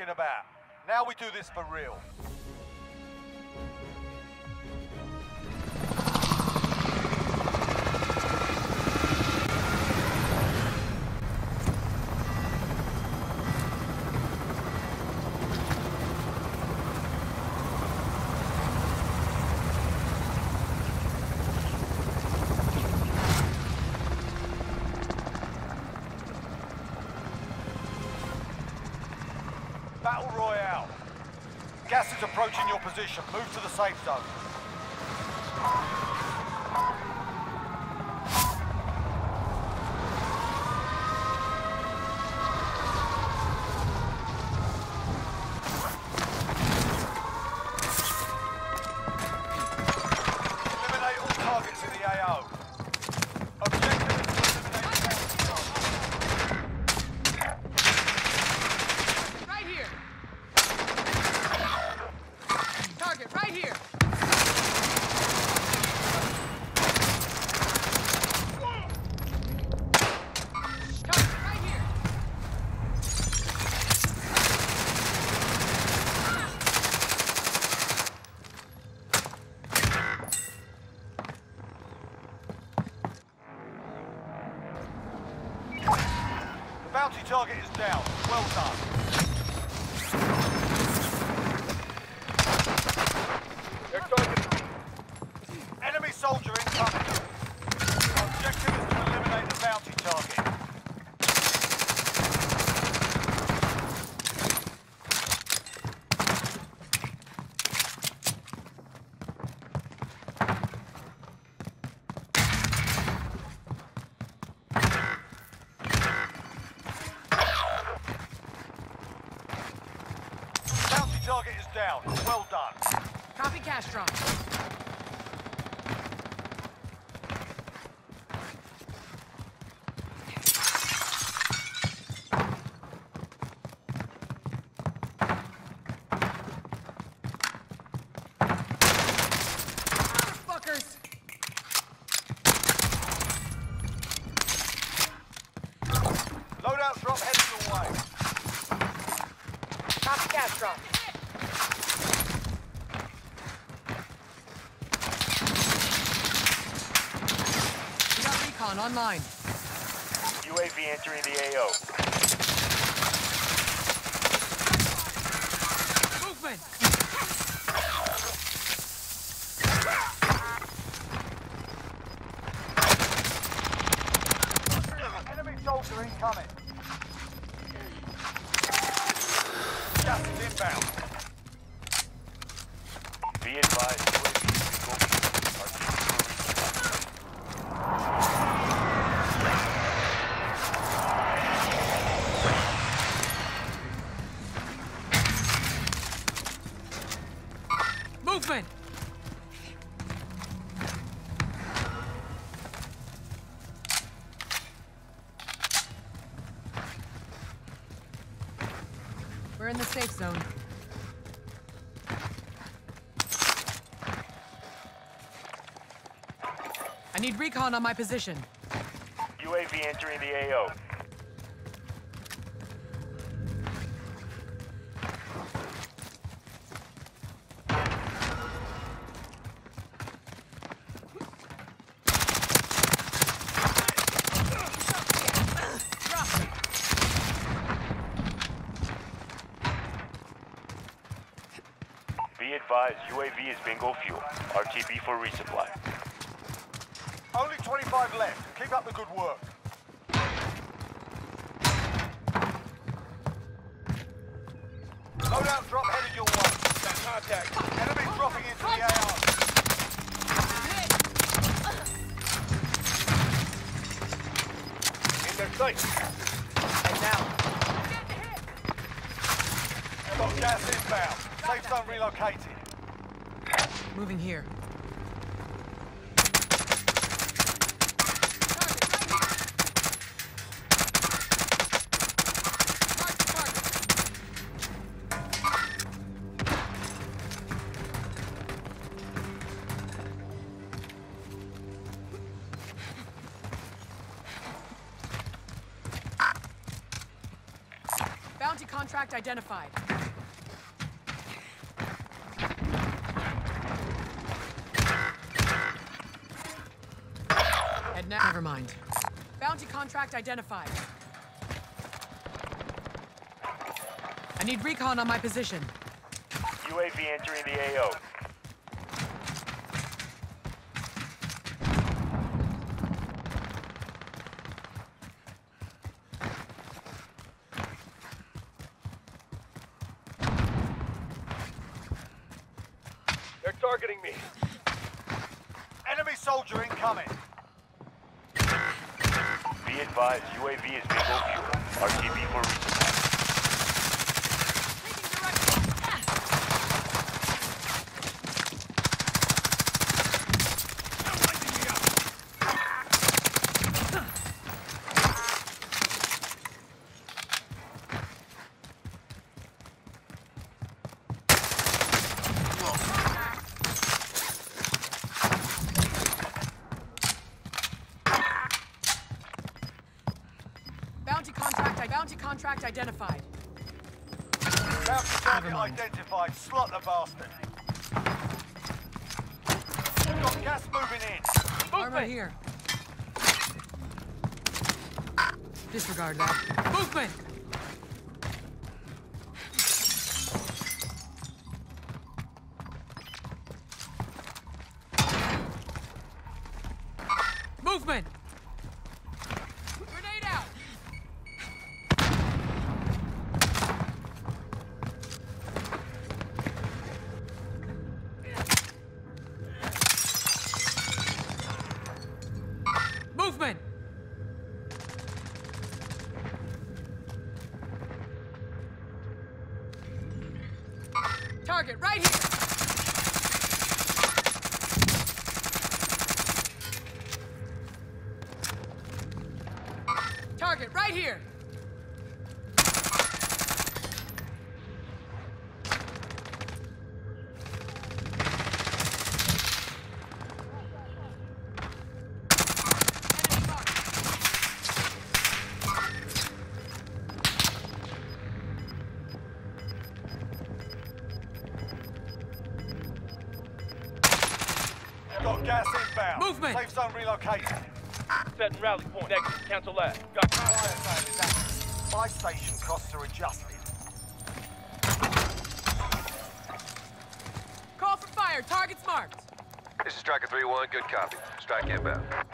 mucking about. Now we do this for real. Battle Royale. Gas is approaching your position. Move to the safe zone. Eliminate all targets in the AO. Objective is to eliminate bounty targets. Right here. Target right here. Target right here. The bounty target is down. Well done. Enemy soldier incoming. Objective is to eliminate the bounty target. Bounty target is down. Well done. Copy Castron. Fuckers! Loadout drop heading your way. Copy Castron. We got recon online. UAV entering the AO. Movement! Enemy soldier incoming. Gas is inbound. Need recon on my position. UAV entering the AO. Be advised, UAV is bingo fuel. RTB for resupply. Only 25 left. Keep up the good work. Loadout drop headed your way. Contact. Enemy dropping into the AR. In their sight. And now. Got gas inbound. Safe zone relocated. Moving here. Identified. Head now. Never mind. Bounty contract identified. I need recon on my position. UAV entering the AO. Targeting me. Enemy soldier incoming. Be advised, UAV is bingo fuel. RTB for resupply. Taking direction. Bounty contract. Bounty contract identified. Bounty target identified. Slot the bastard. Got gas moving in. Armor here. Disregard that. Movement! Movement! Movement! Target right here! Movement. Safe zone relocated. Setting rally point. Exit. Cancel that. Got No ISA is active. Buy station costs are adjusted. Call for fire. Target's marked. This is Striker 3-1, good copy. Strike inbound. Got.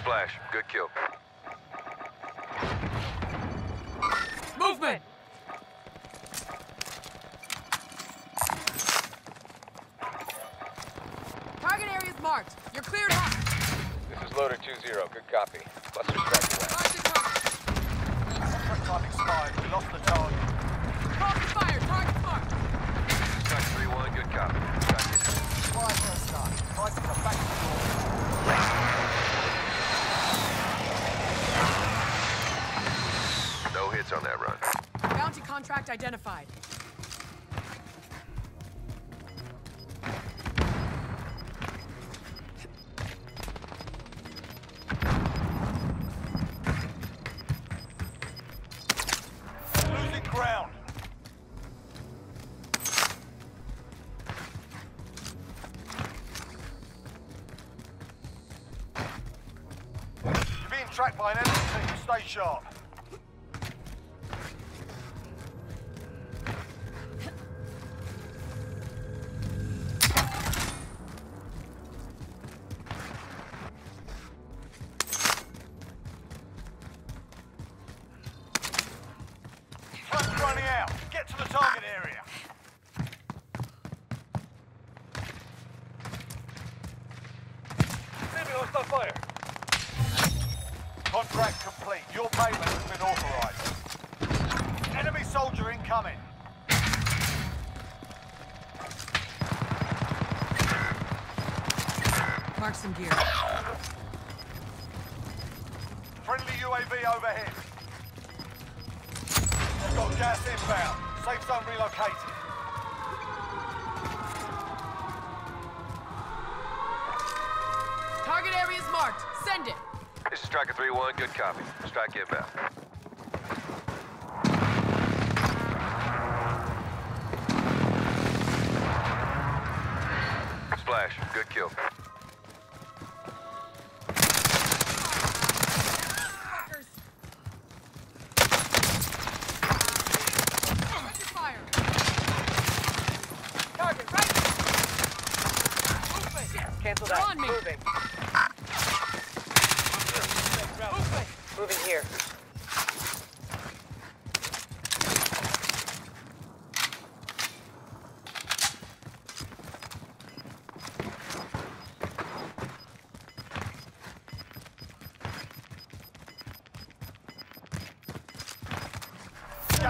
Splash, good kill. Time expired. We lost the target. Call for fire. Target's marked. Striker 3-1, good copy. Strike it. Fire first time. Prices are back to normal. No hits on that run. Bounty contract identified. Tracked by an enemy team. Stay sharp. Mark some gear. Friendly UAV overhead. Got gas inbound. Safe zone relocated. Target area is marked. Send it. This is Striker 3-1, good copy. Strike inbound. Splash, good kill.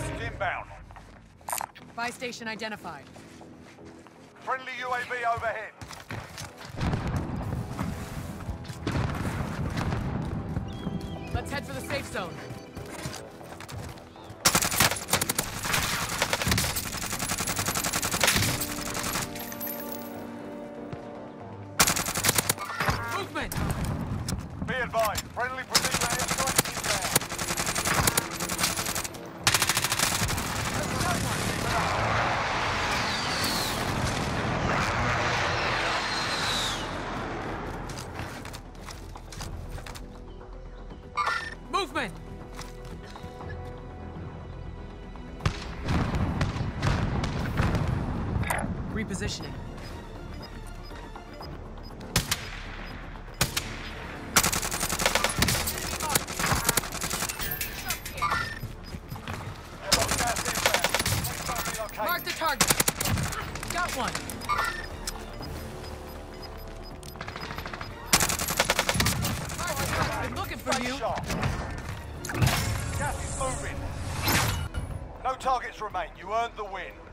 Gas is inbound. Buy station identified. Friendly UAV overhead. Let's head for the safe zone. Location. Mark the target. Got one. No targets remain. You earned the win.